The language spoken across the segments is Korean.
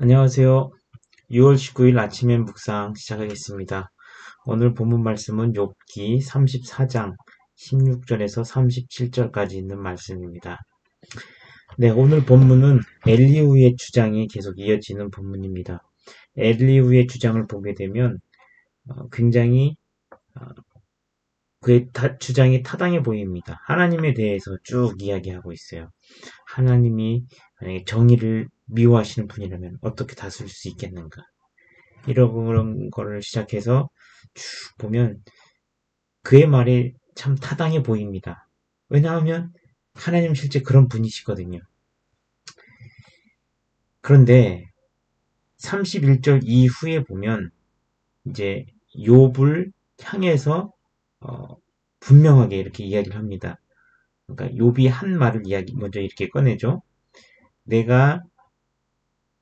안녕하세요. 6월 19일 아침엔 묵상 시작하겠습니다. 오늘 본문 말씀은 욥기 34장 16절에서 37절까지 있는 말씀입니다. 네, 오늘 본문은 엘리우의 주장이 계속 이어지는 본문입니다. 엘리우의 주장을 보게 되면 어, 굉장히 어, 그의 주장이 타당해 보입니다. 하나님에 대해서 쭉 이야기하고 있어요. 하나님이 정의를 미워하시는 분이라면 어떻게 다스릴 수 있겠는가. 이런 거를 시작해서 쭉 보면 그의 말이 참 타당해 보입니다. 왜냐하면 하나님 실제 그런 분이시거든요. 그런데 31절 이후에 보면 이제 욥을 향해서 어, 분명하게 이렇게 이야기를 합니다. 그러니까 욥이 한 말을 이야기 먼저 이렇게 꺼내죠. 내가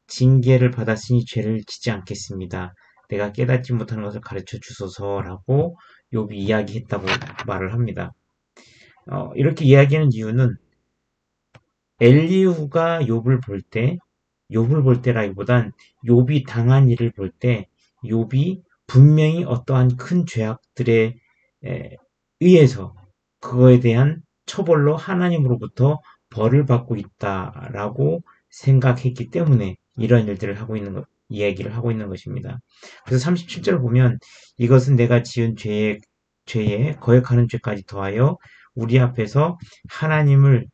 징계를 받았으니 죄를 짓지 않겠습니다. 내가 깨닫지 못하는 것을 가르쳐 주소서라고 욥이 이야기했다고 말을 합니다. 어, 이렇게 이야기하는 이유는 엘리후가 욥을 볼 때, 욥을 볼 때라기보단 욥이 당한 일을 볼 때, 욥이 분명히 어떠한 큰 죄악들에 의해서 그거에 대한 처벌로 하나님으로부터 벌을 받고 있다라고 생각했기 때문에 이런 일들을 하고 있는 것, 이야기를 하고 있는 것입니다. 그래서 37절을 보면 이것은 내가 지은 죄에, 죄에 거역하는 죄까지 더하여 우리 앞에서 하나님을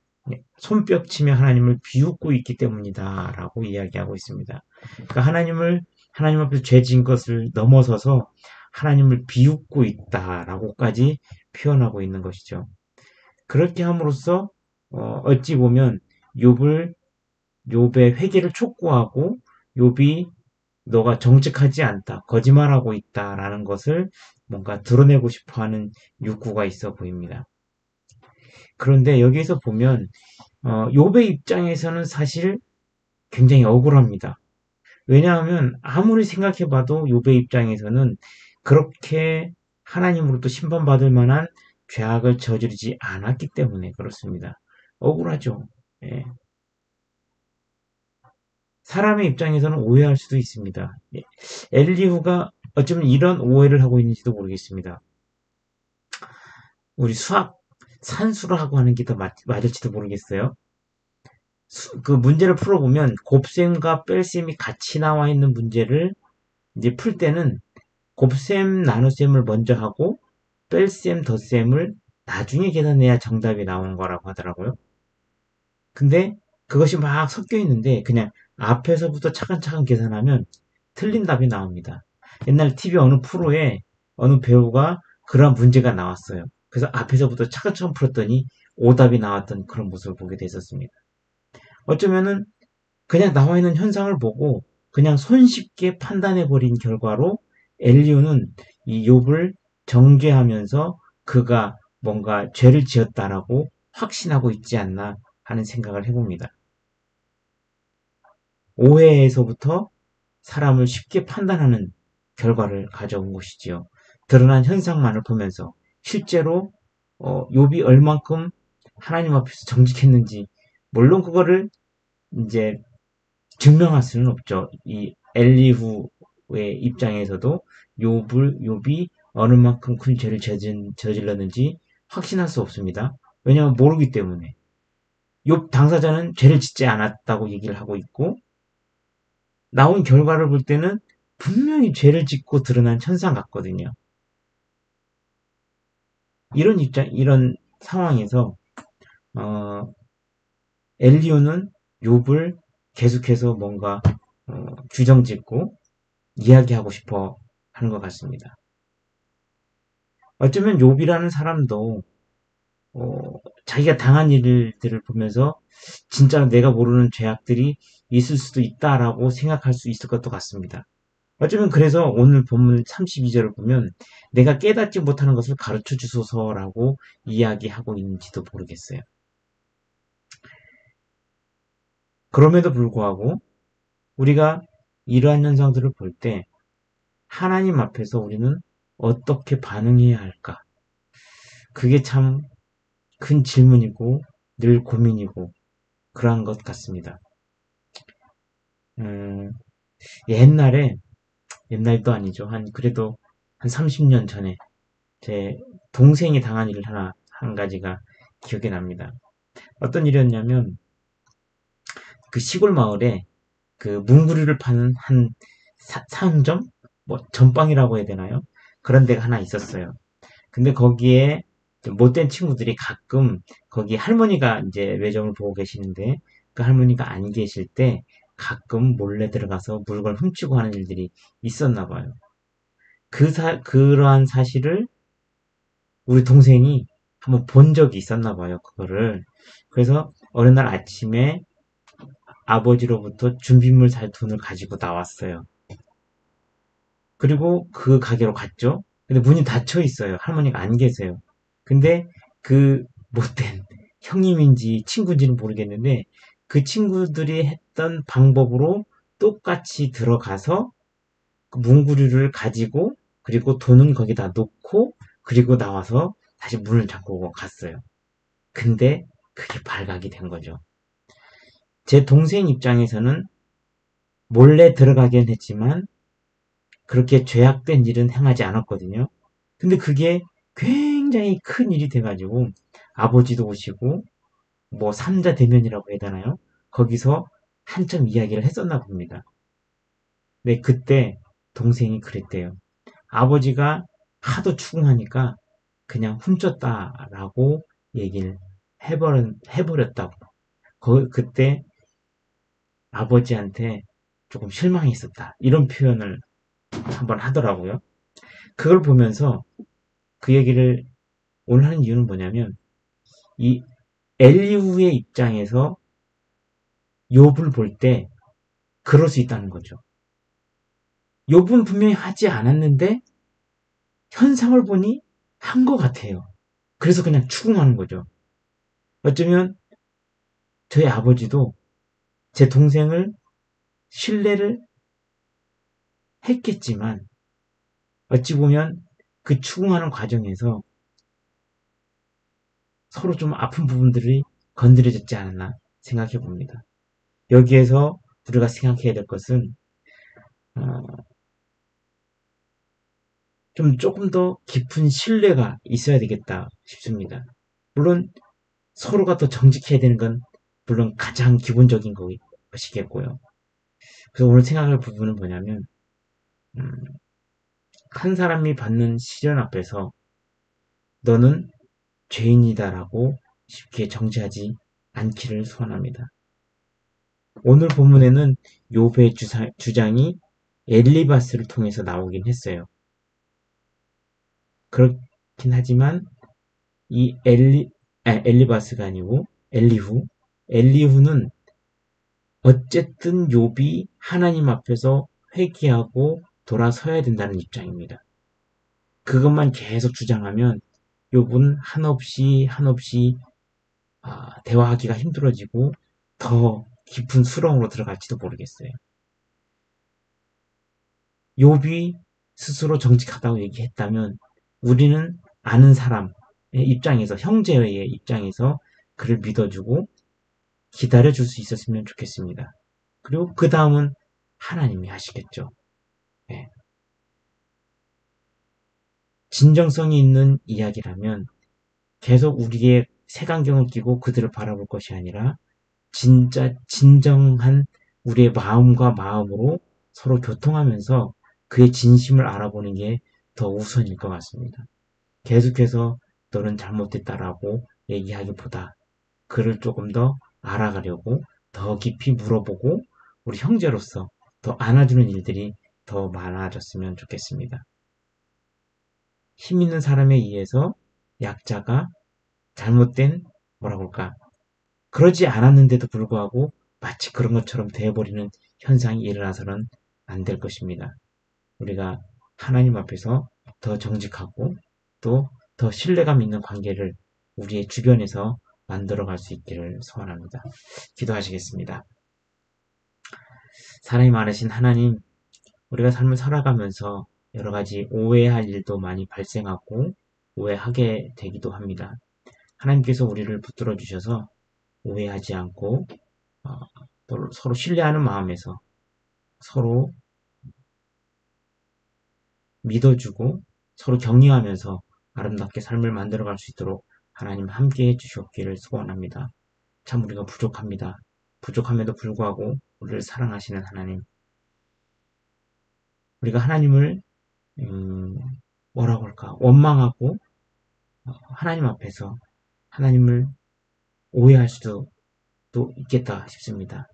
손뼉치며 하나님을 비웃고 있기 때문이다 라고 이야기하고 있습니다. 그러니까 하나님을 하나님 앞에서 죄 지은 것을 넘어서서 하나님을 비웃고 있다라고까지 표현하고 있는 것이죠. 그렇게 함으로써 어, 어찌 보면 욥을 욥의 회개를 촉구하고 욥이 너가 정직하지 않다, 거짓말하고 있다라는 것을 뭔가 드러내고 싶어하는 욕구가 있어 보입니다. 그런데 여기에서 보면 어, 욥의 입장에서는 사실 굉장히 억울합니다. 왜냐하면 아무리 생각해봐도 욥의 입장에서는 그렇게 하나님으로부터 심판받을 만한 죄악을 저지르지 않았기 때문에 그렇습니다. 억울하죠. 예. 사람의 입장에서는 오해할 수도 있습니다. 예. 엘리후가 어쩌면 이런 오해를 하고 있는지도 모르겠습니다. 우리 수학 산수를 하고 하는 게 더 맞을지도 모르겠어요. 수, 그 문제를 풀어보면 곱셈과 뺄셈이 같이 나와 있는 문제를 이제 풀 때는 곱셈 나눗셈을 먼저 하고 뺄셈 덧셈을 나중에 계산해야 정답이 나오는 거라고 하더라고요. 근데 그것이 막 섞여 있는데 그냥 앞에서부터 차근차근 계산하면 틀린 답이 나옵니다. 옛날 TV 어느 프로에 어느 배우가 그런 문제가 나왔어요. 그래서 앞에서부터 차근차근 풀었더니 오답이 나왔던 그런 모습을 보게 됐었습니다. 어쩌면은 그냥 나와 있는 현상을 보고 그냥 손쉽게 판단해 버린 결과로 엘리오는 이 욥을 정죄하면서 그가 뭔가 죄를 지었다라고 확신하고 있지 않나 하는 생각을 해봅니다. 오해에서부터 사람을 쉽게 판단하는 결과를 가져온 것이지요. 드러난 현상만을 보면서 실제로 어, 욥이 얼만큼 하나님 앞에서 정직했는지 물론 그거를 이제 증명할 수는 없죠. 이 엘리후의 입장에서도 욥을 욥이 어느 만큼 큰 죄를 저질, 저질렀는지 확신할 수 없습니다. 왜냐하면 모르기 때문에 욥 당사자는 죄를 짓지 않았다고 얘기를 하고 있고 나온 결과를 볼 때는 분명히 죄를 짓고 드러난 천상 같거든요. 이런 입장, 이런 상황에서 어, 엘리오는 욥을 계속해서 뭔가 어, 규정짓고 이야기하고 싶어 하는 것 같습니다. 어쩌면 욥이라는 사람도 어, 자기가 당한 일들을 보면서 진짜 내가 모르는 죄악들이 있을 수도 있다라고 생각할 수 있을 것도 같습니다. 어쩌면 그래서 오늘 본문 32절을 보면 내가 깨닫지 못하는 것을 가르쳐 주소서라고 이야기하고 있는지도 모르겠어요. 그럼에도 불구하고 우리가 이러한 현상들을 볼 때 하나님 앞에서 우리는 어떻게 반응해야 할까? 그게 참 큰 질문이고 늘 고민이고 그러한 것 같습니다. 음, 옛날에 옛날도 아니죠. 한 그래도 한 30년 전에 제 동생이 당한 일 하나 한 가지가 기억이 납니다. 어떤 일이었냐면 그 시골 마을에 그 문구류를 파는 한 사, 상점 뭐 전빵이라고 해야 되나요? 그런 데가 하나 있었어요. 근데 거기에 못된 친구들이 가끔 거기 할머니가 이제 매점을 보고 계시는데 그 할머니가 안 계실 때 가끔 몰래 들어가서 물건 훔치고 하는 일들이 있었나 봐요. 그 사, 그러한 사실을 우리 동생이 한번 본 적이 있었나 봐요. 그거를. 그래서 어느 날 아침에 아버지로부터 준비물 살 돈을 가지고 나왔어요. 그리고 그 가게로 갔죠. 근데 문이 닫혀 있어요. 할머니가 안 계세요. 근데 그 못된 형님인지 친구인지는 모르겠는데 그 친구들이 했던 방법으로 똑같이 들어가서 그 문구류를 가지고 그리고 돈은 거기다 놓고 그리고 나와서 다시 문을 잠그고 갔어요. 근데 그게 발각이 된 거죠. 제 동생 입장에서는 몰래 들어가긴 했지만 그렇게 죄악된 일은 행하지 않았거든요. 근데 그게 굉장히 큰 일이 돼가지고 아버지도 오시고 뭐 삼자 대면이라고 해야 되나요? 거기서 한참 이야기를 했었나 봅니다. 네, 그때 동생이 그랬대요. 아버지가 하도 추궁하니까 그냥 훔쳤다라고 얘기를 해버렸, 해버렸다고. 거, 그때 아버지한테 조금 실망했었다. 이런 표현을 한번 하더라고요. 그걸 보면서 그 얘기를 오늘 하는 이유는 뭐냐면 이 엘리우의 입장에서 욥을 볼 때 그럴 수 있다는 거죠. 욥은 분명히 하지 않았는데 현상을 보니 한 것 같아요. 그래서 그냥 추궁하는 거죠. 어쩌면 저희 아버지도 제 동생을 신뢰를 했겠지만 어찌 보면 그 추궁하는 과정에서 서로 좀 아픈 부분들이 건드려졌지 않았나 생각해 봅니다. 여기에서 우리가 생각해야 될 것은 어, 좀 조금 더 깊은 신뢰가 있어야 되겠다 싶습니다. 물론 서로가 더 정직해야 되는 건 물론 가장 기본적인 것이겠고요. 그래서 오늘 생각할 부분은 뭐냐면 음, 한 사람이 받는 시련 앞에서 너는 죄인이다라고 쉽게 정지하지 않기를 소원합니다. 오늘 본문에는 요배의 주장이 엘리바스를 통해서 나오긴 했어요. 그렇긴 하지만 이 엘리 아, 엘리바스가 아니고 엘리후 엘리후는 어쨌든 욥이 하나님 앞에서 회개하고 돌아서야 된다는 입장입니다. 그것만 계속 주장하면 욥은 한없이 한없이 아, 대화하기가 힘들어지고 더 깊은 수렁으로 들어갈지도 모르겠어요. 욥이 스스로 정직하다고 얘기했다면 우리는 아는 사람의 입장에서 형제의 입장에서 그를 믿어주고 기다려줄 수 있었으면 좋겠습니다. 그리고 그 다음은 하나님이 하시겠죠. 네. 진정성이 있는 이야기라면 계속 우리의 색안경을 끼고 그들을 바라볼 것이 아니라 진짜 진정한 우리의 마음과 마음으로 서로 교통하면서 그의 진심을 알아보는 게 더 우선일 것 같습니다. 계속해서 너는 잘못됐다라고 얘기하기보다 그를 조금 더 알아가려고 더 깊이 물어보고 우리 형제로서 더 안아주는 일들이 더 많아졌으면 좋겠습니다. 힘 있는 사람에 의해서 약자가 잘못된 뭐라고 할까 그러지 않았는데도 불구하고 마치 그런 것처럼 되어버리는 현상이 일어나서는 안 될 것입니다. 우리가 하나님 앞에서 더 정직하고 또 더 신뢰감 있는 관계를 우리의 주변에서 만들어갈 수 있기를 소원합니다. 기도하시겠습니다. 사랑이 많으신 하나님, 우리가 삶을 살아가면서 여러 가지 오해할 일도 많이 발생하고 오해하게 되기도 합니다. 하나님께서 우리를 붙들어 주셔서 오해하지 않고 어, 서로 신뢰하는 마음에서 서로 믿어주고 서로 격려하면서 아름답게 삶을 만들어갈 수 있도록 하나님 함께 해주시옵기를 소원합니다. 참 우리가 부족합니다. 부족함에도 불구하고 우리를 사랑하시는 하나님. 우리가 하나님을 음, 뭐라고 할까 원망하고 어, 하나님 앞에서 하나님을 오해할 수도 또 있겠다 싶습니다.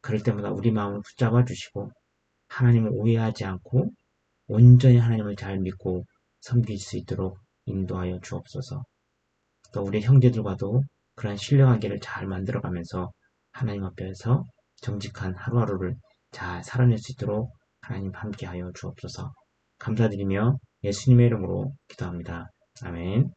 그럴 때마다 우리 마음을 붙잡아 주시고 하나님을 오해하지 않고 온전히 하나님을 잘 믿고 섬길 수 있도록 인도하여 주옵소서. 또 우리 형제들과도 그러한 신뢰관계를 잘 만들어가면서 하나님 앞에서 정직한 하루하루를 잘 살아낼 수 있도록 하나님 함께하여 주옵소서. 감사드리며 예수님의 이름으로 기도합니다. 아멘.